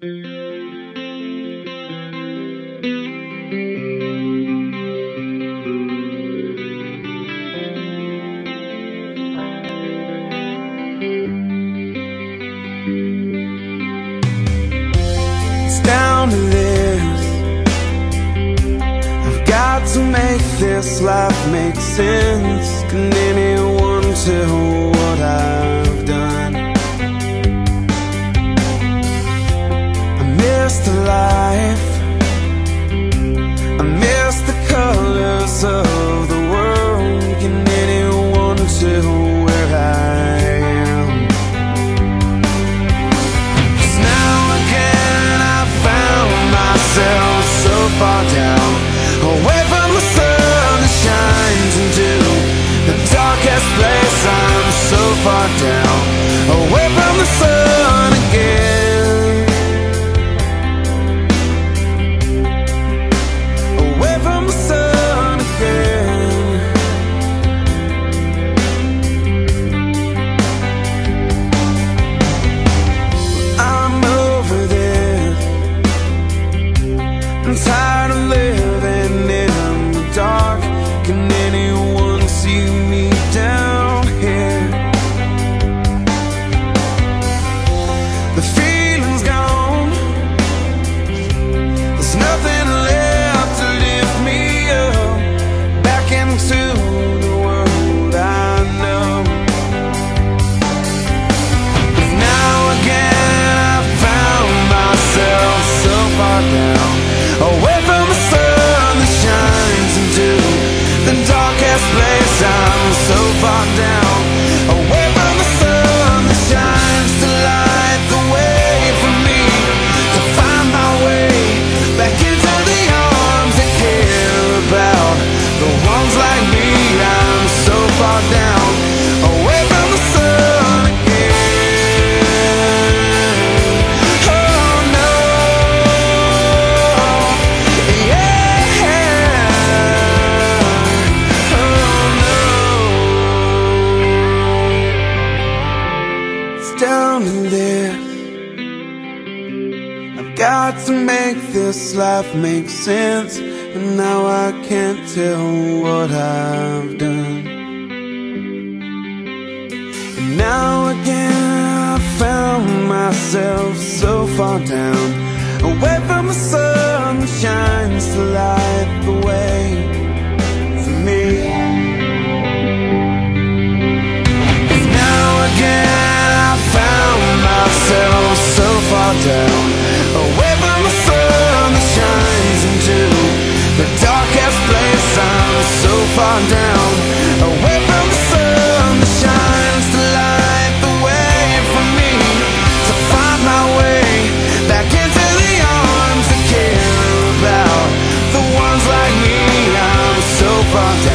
down to this. I've got to make this life make sense. Can anyone tell what I The fear got to make this life make sense. And now I can't tell what I've done. And now again I found myself so far down. Away from the sun shines to light the way fun.